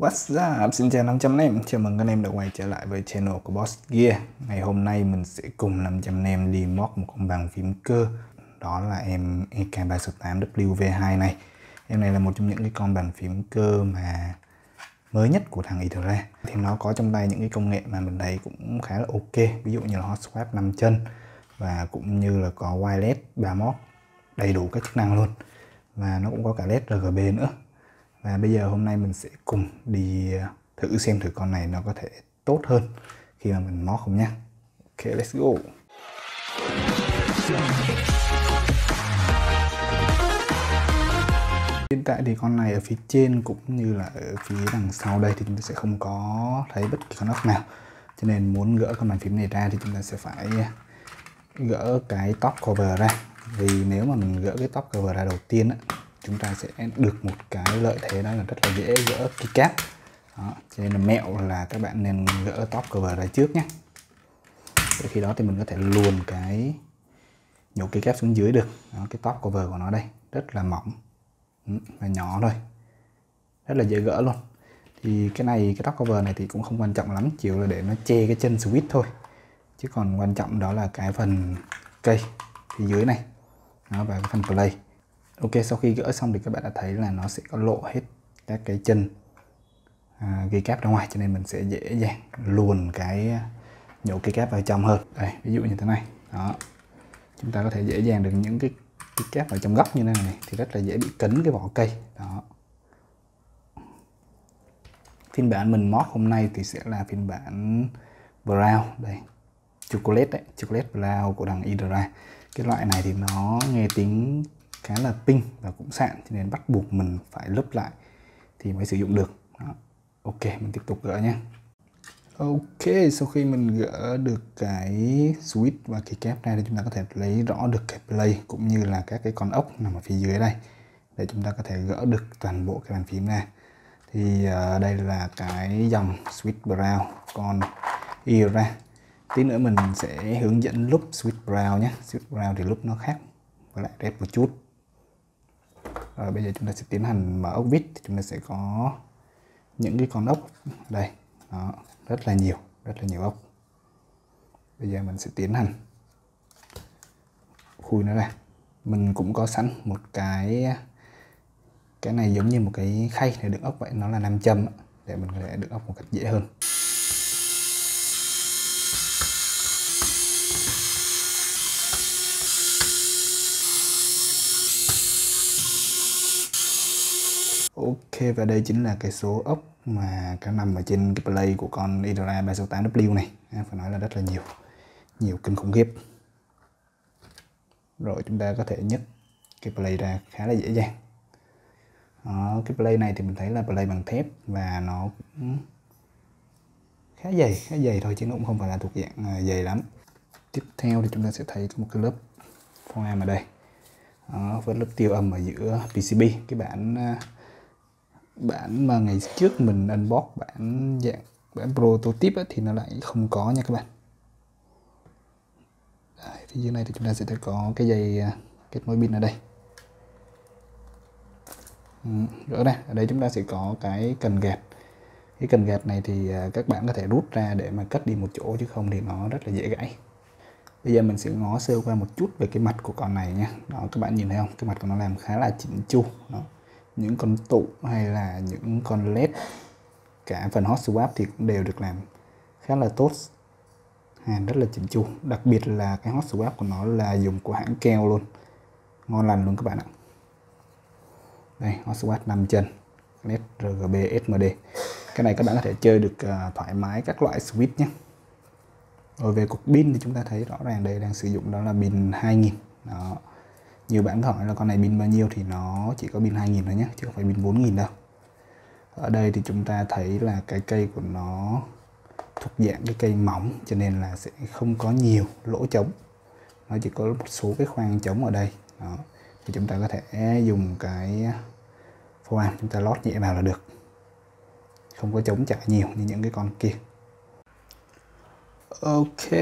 What's up? Xin chào 500 em, chào mừng các anh em đã quay trở lại với channel của Boss Gear. Ngày hôm nay mình sẽ cùng 500 em đi mod một con bàn phím cơ. Đó là em EK368WV2 này. Em này là một trong những cái con bàn phím cơ mà mới nhất của thằng Itera. Thì nó có trong tay những cái công nghệ mà mình thấy cũng khá là ok. Ví dụ như là hot swap 5 chân Và cũng như là có wireless 3 mod đầy đủ các chức năng luôn. Và nó cũng có cả LED RGB nữa và bây giờ hôm nay mình sẽ cùng đi ờ, thử xem thử con này nó có thể tốt hơn khi mà mình móc không nhá ok let's go. Hiện tại thì con này ở phía trên cũng như là ở phía đằng sau đây thì chúng ta sẽ không có thấy bất kỳ con ốc nào. Cho nên muốn gỡ con bàn phím này ra thì chúng ta sẽ phải ờ, gỡ cái top cover ra. Vì nếu mà mình gỡ cái top cover ra đầu tiên á, chúng ta sẽ được một cái lợi thế đó là rất là dễ gỡ keycap đó, cho nên là mẹo là các bạn nên gỡ top cover ra trước nhé. Để khi đó thì mình có thể luồn cái nhổ keycap xuống dưới được. Đó, cái top cover của nó đây rất là mỏng. Ừ, và nhỏ thôi. Rất là dễ gỡ luôn. Thì cái này cái top cover này thì cũng không quan trọng lắm chỉ là để nó che cái chân switch thôi. Chứ còn quan trọng đó là cái phần cây phía dưới này. Đó, và cái phần play ok sau khi gỡ xong thì các bạn đã thấy là nó sẽ có lộ hết các cái chân à, ghi cáp ra ngoài cho nên mình sẽ dễ dàng luồn cái à, nhổ cây cáp vào trong hơn. Đây ví dụ như thế này. Đó. Chúng ta có thể dễ dàng được những cái, cái cáp ở trong góc như thế này thì rất là dễ bị cấn cái vỏ cây. Đó. Phiên bản mình mod hôm nay thì sẽ là phiên bản brown. Đây chocolate đấy chocolate brown của đằng Idra cái loại này thì nó nghe tiếng khá là pin và cũng sạn cho nên bắt buộc mình phải lấp lại thì mới sử dụng được. Đó. ok mình tiếp tục gỡ nhé. Ok sau khi mình gỡ được cái switch và cái kép ra thì chúng ta có thể lấy rõ được cái play cũng như là các cái con ốc nằm ở phía dưới đây để chúng ta có thể gỡ được toàn bộ cái bàn phím ra. thì uh, đây là cái dòng switch brown con era tí nữa mình sẽ hướng dẫn lúc switch brown nhé. Switch brown thì lúc nó khác với lại red một chút rồi bây giờ chúng ta sẽ tiến hành mở ốc vít. Thì chúng ta sẽ có những cái con ốc đây. Đó, rất là nhiều, rất là nhiều ốc. Bây giờ mình sẽ tiến hành khui nó ra. Mình cũng có sẵn một cái cái này giống như một cái khay để đựng ốc vậy. Nó là nam châm để mình có thể đựng ốc một cách dễ hơn. Ok và đây chính là cái số ốc mà cả nằm ở trên cái play của con Idora 368W này. À, phải nói là rất là nhiều nhiều kinh khủng khiếp rồi chúng ta có thể nhấc cái play ra khá là dễ dàng. Đó, cái play này thì mình thấy là play bằng thép và nó khá dày khá dày thôi chứ nó cũng không phải là thuộc dạng à, dày lắm. Tiếp theo thì chúng ta sẽ thấy có một cái lớp foam ở đây. Đó, với lớp tiêu âm ở giữa PCB cái bản à, bản mà ngày trước mình unbox bản dạng bản prototype thì nó lại không có nha các bạn. Đấy, thì dưới này thì chúng ta sẽ có cái dây à, kết nối pin ở đây. Ừ, rồi đây ở đây chúng ta sẽ có cái cần gạt. Cái cần gạt này thì à, các bạn có thể rút ra để mà cất đi một chỗ chứ không thì nó rất là dễ gãy. Bây giờ mình sẽ ngó sơ qua một chút về cái mặt của con này nha. Đó các bạn nhìn thấy không? Cái mặt của nó làm khá là chỉnh chu đó những con tụ hay là những con led cả phần hot swap thì cũng đều được làm khá là tốt hàng rất là chỉnh chu. Đặc biệt là cái hot swap của nó là dùng của hãng keo luôn. Ngon lành luôn các bạn ạ. Đây hot swap 5 chân led RGB SMD cái này các bạn có thể chơi được uh, thoải mái các loại switch nhé. Rồi về cục pin thì chúng ta thấy rõ ràng đây đang sử dụng đó là pin 2000 đó nhiều bạn hỏi là con này pin bao nhiêu thì nó chỉ có pin 2000 thôi nhé chứ không phải pin 4000 đâu. Ở đây thì chúng ta thấy là cái cây của nó thuộc dạng cái cây mỏng cho nên là sẽ không có nhiều lỗ trống. Nó chỉ có một số cái khoang trống ở đây. Đó. Thì chúng ta có thể dùng cái foam chúng ta lót nhẹ vào là được. Không có chống chảy nhiều như những cái con kia. Ok,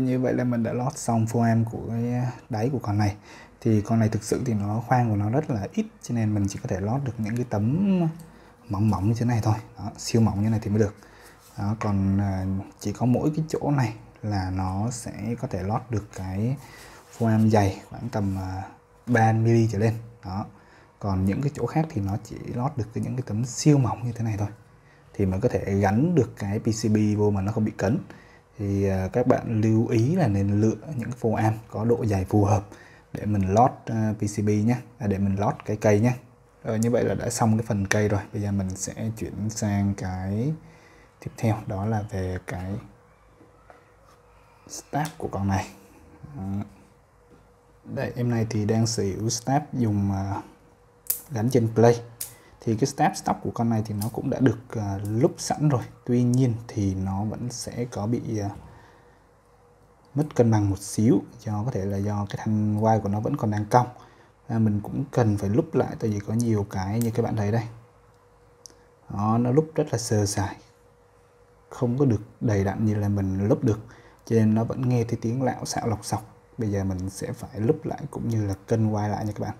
như vậy là mình đã lót xong foam của cái đáy của con này thì con này thực sự thì nó khoang của nó rất là ít cho nên mình chỉ có thể lót được những cái tấm ờ, mỏng mỏng như thế này thôi. Đó, siêu mỏng như này thì mới được. Đó, còn ờ, chỉ có mỗi cái chỗ này là nó sẽ có thể lót được cái foam dày khoảng tầm ờ, 3 mm trở lên. Đó còn những cái chỗ khác thì nó chỉ lót được cái những cái tấm siêu mỏng như thế này thôi. Thì mới có thể gắn được cái PCB vô mà nó không bị cấn. Thì các bạn lưu ý là nên lựa những foam có độ dày phù hợp để mình lót à, PCB nhé. À, để mình lót cái cây nhé. Rồi như vậy là đã xong cái phần cây rồi. Bây giờ mình sẽ chuyển sang cái tiếp theo. Đó là về cái stab của con này. Đây em này thì đang sử dụng stab dùng à, gắn trên play. Thì cái step stop của con này thì nó cũng đã được uh, lúc sẵn rồi. Tuy nhiên thì nó vẫn sẽ có bị uh, mất cân bằng một xíu do có thể là do cái thanh quai của nó vẫn còn đang cong. À, mình cũng cần phải lúc lại tại vì có nhiều cái như các bạn thấy đây. Đó, nó lúc rất là sơ sài. Không có được đầy đặn như là mình lúc được. Cho nên nó vẫn nghe thấy tiếng lạo xạo lọc sọc bây giờ mình sẽ phải lúc lại cũng như là cân quay lại nha các bạn.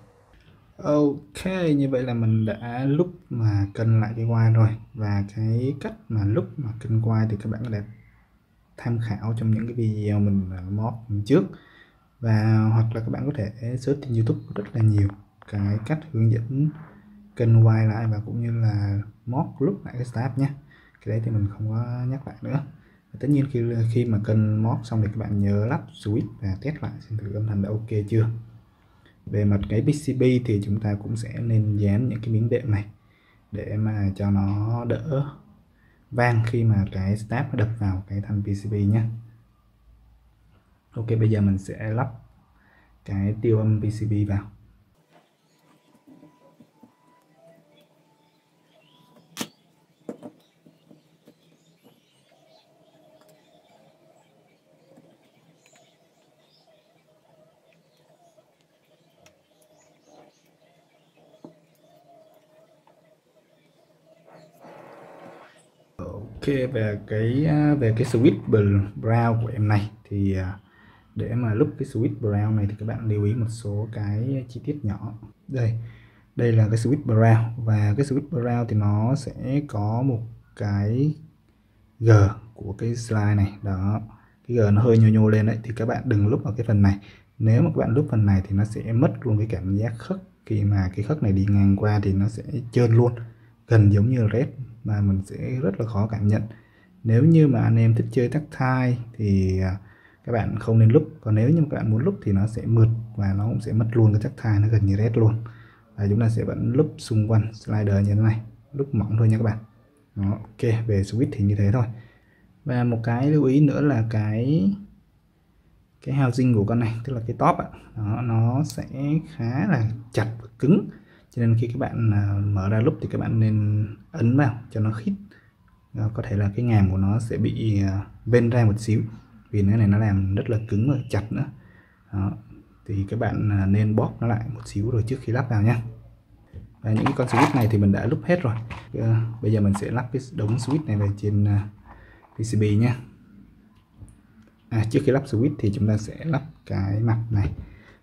Ok, như vậy là mình đã lúc mà cân lại cái quai rồi. Và cái cách mà lúc mà cân quai thì các bạn có thể tham khảo trong những cái video mình à, mod trước. Và, hoặc là các bạn có thể search trên YouTube rất là nhiều cái cách hướng dẫn kênh quay lại và cũng như là mod lúc lại cái start nhé. Cái đấy thì mình không có nhắc lại nữa. Và tất nhiên khi khi mà kênh mod xong thì các bạn nhớ lắp switch và test lại xem thử âm thanh đã ok chưa. Về mặt cái PCB thì chúng ta cũng sẽ nên dán những cái miếng đệm này để mà cho nó đỡ vang khi mà cái stab đập vào cái thanh PCB nhé Ok, bây giờ mình sẽ lắp cái tiêu âm PCB vào. Về cái à, về cái switch brown của em này. Thì à, để mà lúc cái switch brown này thì các bạn lưu ý một số cái chi tiết nhỏ. Đây đây là cái switch brown và cái switch brown thì nó sẽ có một cái g của cái slide này. Đó, cái g nó hơi nhô nhô lên đấy. Thì các bạn đừng lúc vào cái phần này. Nếu mà các bạn lúc phần này thì nó sẽ mất luôn cái cảm giác khất khi mà cái khất này đi ngang qua thì nó sẽ trơn luôn. Gần giống như red mà mình sẽ rất là khó cảm nhận. Nếu như mà anh em thích chơi tắc thai thì à, các bạn không nên lúc. Còn nếu như các bạn muốn lúc thì nó sẽ mượt và nó cũng sẽ mất luôn cái tắc thai nó gần như rét luôn. Và chúng ta sẽ vẫn lúc xung quanh slider như thế này lúc mỏng thôi nha các bạn. Đó, ok về switch thì như thế thôi. Và một cái lưu ý nữa là cái cái housing của con này tức là cái top ạ đó, nó sẽ khá là chặt và cứng. Cho nên khi các bạn à, mở ra lúc thì các bạn nên ấn vào cho nó khít. Ờ, có thể là cái ngàm của nó sẽ bị ờ, bên ra một xíu vì cái này nó làm rất là cứng và chặt nữa. Đó. thì các bạn ờ, nên bóp nó lại một xíu rồi trước khi lắp vào nha. Và những con switch này thì mình đã lúc hết rồi. Bây giờ mình sẽ lắp cái đống switch này về trên PCB nha. À, trước khi lắp switch thì chúng ta sẽ lắp cái mặt này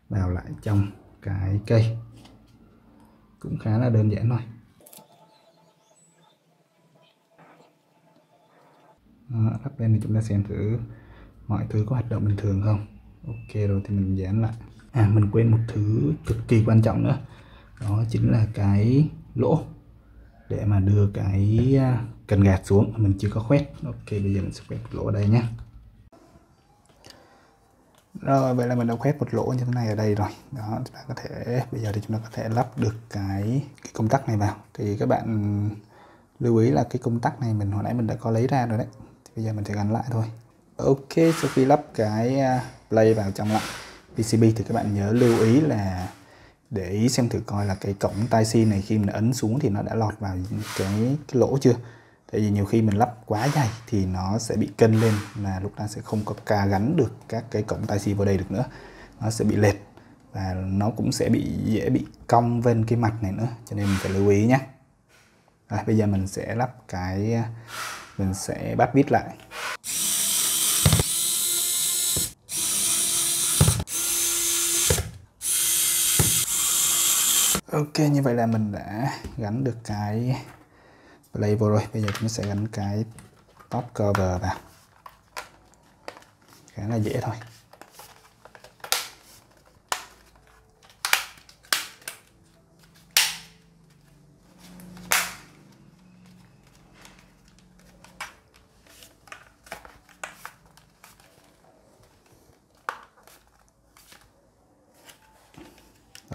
vào lại trong cái cây. Cũng khá là đơn giản thôi. Đó, lắp lên thì chúng ta xem thử mọi thứ có hoạt động bình thường không. Ok rồi thì mình dán lại. À mình quên một thứ cực kỳ quan trọng nữa. Đó chính là cái lỗ để mà đưa cái à, cần gạt xuống. Mình chưa có khoét. Ok bây giờ mình sẽ quét lỗ ở đây nhé. Rồi vậy là mình đã khoét một lỗ như thế này ở đây rồi. Đó chúng ta có thể bây giờ thì chúng ta có thể lắp được cái, cái công tắc này vào. Thì các bạn lưu ý là cái công tắc này mình hồi nãy mình đã có lấy ra rồi đấy bây giờ mình sẽ gắn lại thôi. Ok sau khi lắp cái à, play vào trong lại PCB thì các bạn nhớ lưu ý là để ý xem thử coi là cái cổng tai C này khi mình ấn xuống thì nó đã lọt vào cái, cái lỗ chưa. Tại vì nhiều khi mình lắp quá dày thì nó sẽ bị cân lên là lúc ta sẽ không có ca gắn được các cái cổng tai si vào đây được nữa. Nó sẽ bị lệch và nó cũng sẽ bị dễ bị cong bên cái mặt này nữa cho nên mình phải lưu ý nhé. Rồi, bây giờ mình sẽ lắp cái à, mình sẽ bắt vít lại. Ok, như vậy là mình đã gắn được cái play vô rồi. Bây giờ chúng sẽ gắn cái top cover vào. Khá là dễ thôi.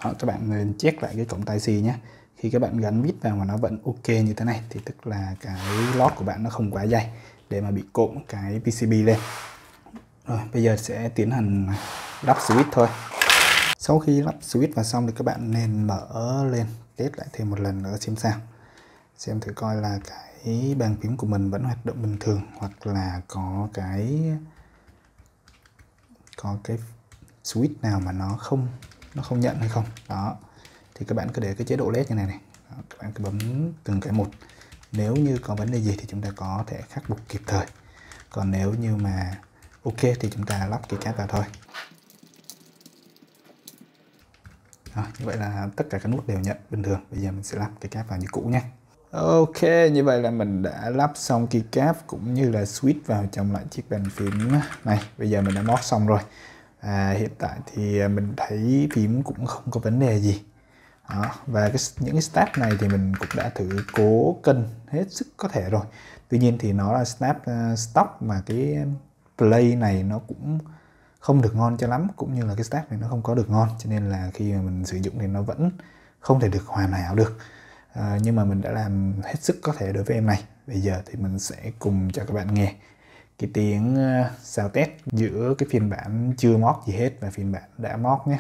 Đó, các bạn nên check lại cái cổng tai C nhé. Khi các bạn gắn vít vào mà nó vẫn ok như thế này thì tức là cái lót của bạn nó không quá dày để mà bị cộm cái PCB lên. Rồi bây giờ sẽ tiến hành lắp switch thôi. Sau khi lắp switch vào xong thì các bạn nên mở lên test lại thêm một lần nữa xem sao. Xem thử coi là cái bàn phím của mình vẫn hoạt động bình thường hoặc là có cái có cái switch nào mà nó không nó không nhận hay không. Đó. Thì các bạn cứ để cái chế độ led như này này. Đó, các bạn cứ bấm từng cái một. Nếu như có vấn đề gì thì chúng ta có thể khắc phục kịp thời. Còn nếu như mà ok thì chúng ta lắp cái cáp vào thôi. Đó, như vậy là tất cả các nút đều nhận bình thường. Bây giờ mình sẽ lắp cái cáp vào như cũ nhé. Ok, như vậy là mình đã lắp xong keycap cũng như là switch vào trong lại chiếc bàn phím này. Bây giờ mình đã móc xong rồi. À, hiện tại thì à, mình thấy phím cũng không có vấn đề gì. Đó. Và cái, những cái snap này thì mình cũng đã thử cố cân hết sức có thể rồi. Tuy nhiên thì nó là snap à, uh, stop mà cái play này nó cũng không được ngon cho lắm cũng như là cái snap này nó không có được ngon cho nên là khi mà mình sử dụng thì nó vẫn không thể được hoàn hảo được à, nhưng mà mình đã làm hết sức có thể đối với em này bây giờ thì mình sẽ cùng cho các bạn nghe cái tiếng ờ, xào test giữa cái phiên bản chưa móc gì hết và phiên bản đã móc nhé.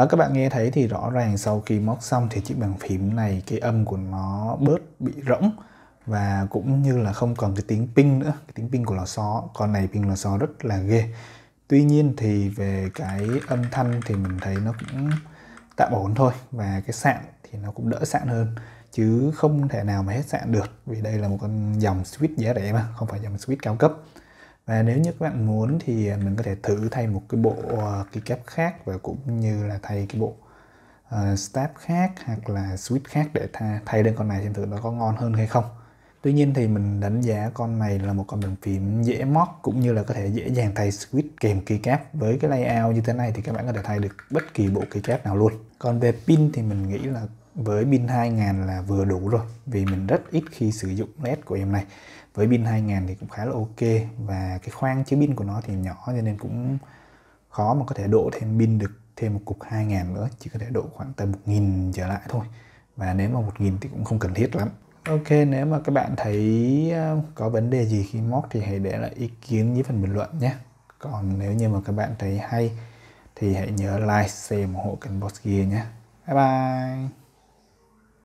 Đó, các bạn nghe thấy thì rõ ràng sau khi móc xong thì chiếc bàn phím này cái âm của nó bớt bị rỗng và cũng như là không còn cái tiếng ping nữa cái tiếng ping của lò xo. Con này ping lò xo rất là ghê. Tuy nhiên thì về cái âm thanh thì mình thấy nó cũng tạm ổn thôi và cái sạn thì nó cũng đỡ sạn hơn chứ không thể nào mà hết sạn được vì đây là một con dòng switch giá rẻ mà không phải dòng switch cao cấp và nếu như các bạn muốn thì mình có thể thử thay một cái bộ ờ, keycap khác và cũng như là thay cái bộ uh, stab khác hoặc là switch khác để thay, thay lên con này xem thử nó có ngon hơn hay không Tuy nhiên thì mình đánh giá con này là một con bàn phím dễ móc cũng như là có thể dễ dàng thay switch kèm keycap với cái layout như thế này thì các bạn có thể thay được bất kỳ bộ keycap nào luôn. Còn về pin thì mình nghĩ là với pin 2000 là vừa đủ rồi vì mình rất ít khi sử dụng led của em này với pin 2000 thì cũng khá là ok và cái khoang chứa pin của nó thì nhỏ cho nên cũng khó mà có thể độ thêm pin được thêm một cục 2000 nữa chỉ có thể độ khoảng tầm 1000 trở lại thôi và nếu mà 1000 thì cũng không cần thiết lắm Ok nếu mà các bạn thấy ờ, có vấn đề gì khi móc thì hãy để lại ý kiến dưới phần bình luận nhé còn nếu như mà các bạn thấy hay thì hãy nhớ like, share, ủng hộ kênh Boss Gear nhé. Bye bye.